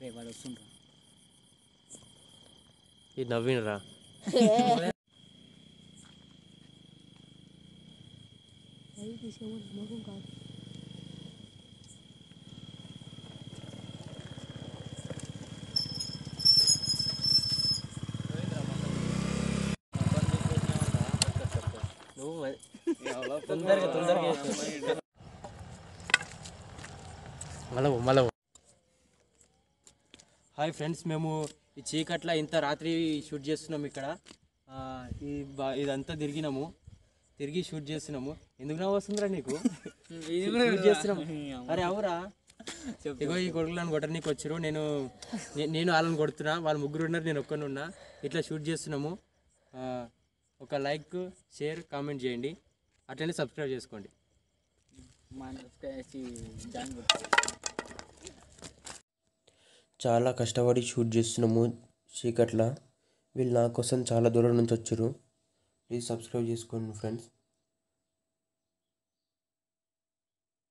రే వాడు వస్తుండ్రా ఇది నవ్వినరా నువ్వు మరి- తొందరగా తొందరగా మలవు మలవు హాయ్ ఫ్రెండ్స్ మేము ఈ చీకట్ల ఇంత రాత్రి షూట్ చేస్తున్నాం ఇక్కడ. ఈ ఇదంతా తిరిగినాము. తిరిగి షూట్ చేస్తున్నాము. ఎందుకు నవ్వు వస్తుందిరా నీకు? షూట్ చేస్తున్నాం అరే అవురా. ఇగో ఈ కొడుకులను కొట్టడానికి వచ్చారు నేను నే- నేను వాళ్ళని కొడుతున్నా. వాళ్ళు ముగ్గురు ఉన్నారు నేను ఒక్కని ఉన్నా. ఇట్లా షూట్ చేస్తున్నాము. ఒక లైక్ షేర్ కామెంట్ చేయండి. అట్లనే సబ్స్క్రైబ్ చేసుకోండి. చాలా కష్టపడి షూట్ చేస్తున్నాము చీకట్ల. వీళ్ళు నా కోసం చాలా దూరం నుంచి వచ్చారు. ప్లీజ్ సబ్స్క్రైబ్ చేసుకోండి ఫ్రెండ్స్.